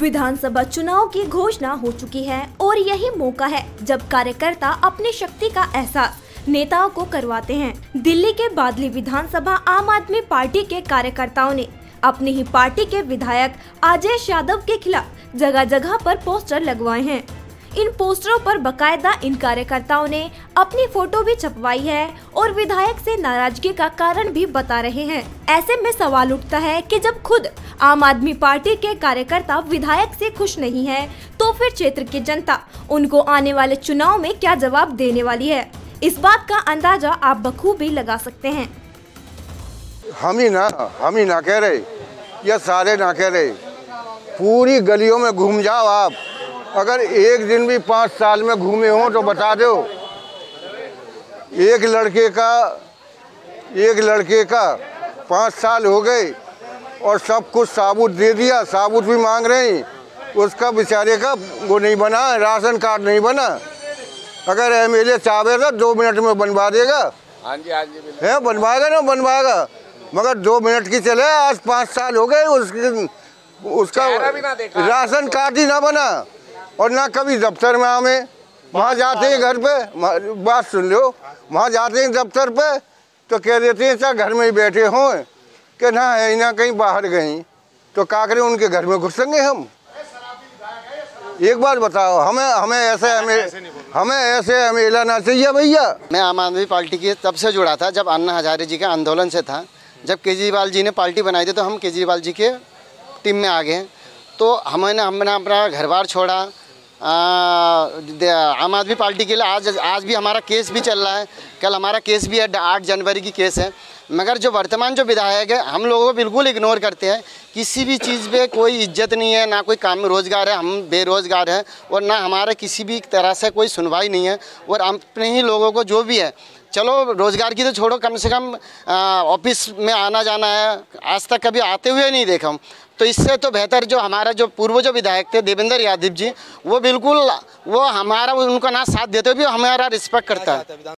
विधानसभा चुनाव की घोषणा हो चुकी है और यही मौका है जब कार्यकर्ता अपनी शक्ति का एहसास नेताओं को करवाते हैं। दिल्ली के बादली विधानसभा आम आदमी पार्टी के कार्यकर्ताओं ने अपनी ही पार्टी के विधायक अजय यादव के खिलाफ जगह जगह पर पोस्टर लगवाए हैं। इन पोस्टरों पर बकायदा इन कार्यकर्ताओं ने अपनी फ़ोटो भी छपवाई है और विधायक से नाराज़गी का कारण भी बता रहे हैं। ऐसे में सवाल उठता है कि जब खुद आम आदमी पार्टी के कार्यकर्ता विधायक से खुश नहीं है तो फिर क्षेत्र की जनता उनको आने वाले चुनाव में क्या जवाब देने वाली है? इस बात का अंदाज़ा आप बखूबी लगा सकते हैं। हम ही ना, हम ही ना कह रहे, या सारे ना कह रहे। पूरी गलियों में घूम जाओ आप। अगर एक दिन भी पाँच साल में घूमे हो तो बता दो। एक लड़के का एक लड़के का पाँच साल हो गए और सब कुछ साबुत दे दिया साबुत भी मांग रहे हैं। उसका बेचारे का वो नहीं बना राशन कार्ड नहीं बना। अगर एम एल ए चाहे तो दो मिनट में बनवा देगा। हाँ जी हाँ जी है बनवाएगा ना बनवाएगा। मगर दो मिनट की चले आज पाँच साल हो गए उसके उसका। राशन कार्ड ही ना बना। और ना कभी दफ्तर में आवे। वहाँ जाते हैं घर पे बात सुन लो। वहाँ जाते हैं दफ्तर पे तो कह देते हैं सर घर में ही बैठे हों। कि ना है ना कहीं बाहर गई। तो का करें उनके घर में घुसेंगे हम। एक बात बताओ, हमें हमें ऐसे हमें हमें ऐसे अमेला ना चाहिए भैया। मैं आम आदमी पार्टी के तब से जुड़ा था, जब अन्ना हजारे जी के आंदोलन से था। जब केजरीवाल जी ने पार्टी बनाई थी तो हम केजरीवाल जी के टीम में आ गए तो हमने हमने अपना घर बार छोड़ा आम आदमी पार्टी के लिए आज आज भी हमारा केस भी चल रहा है। कल हमारा केस भी है आठ जनवरी की केस है। मगर जो वर्तमान जो विधायक है, हम लोगों को बिल्कुल इग्नोर करते हैं। किसी भी चीज़ पे कोई इज़्ज़त नहीं है, ना कोई काम रोज़गार है, हम बेरोज़गार हैं और ना हमारे किसी भी तरह से कोई सुनवाई नहीं है और अपने ही लोगों को जो भी है चलो, रोज़गार की तो छोड़ो, कम से कम ऑफ़िस में आना जाना है। आज तक कभी आते हुए नहीं देखा हम। तो इससे तो बेहतर जो हमारा जो पूर्व जो विधायक थे, देवेंद्र यादव जी, वो बिल्कुल, वो हमारा, उनका ना साथ देते हुए भी हमारा रिस्पेक्ट करता है।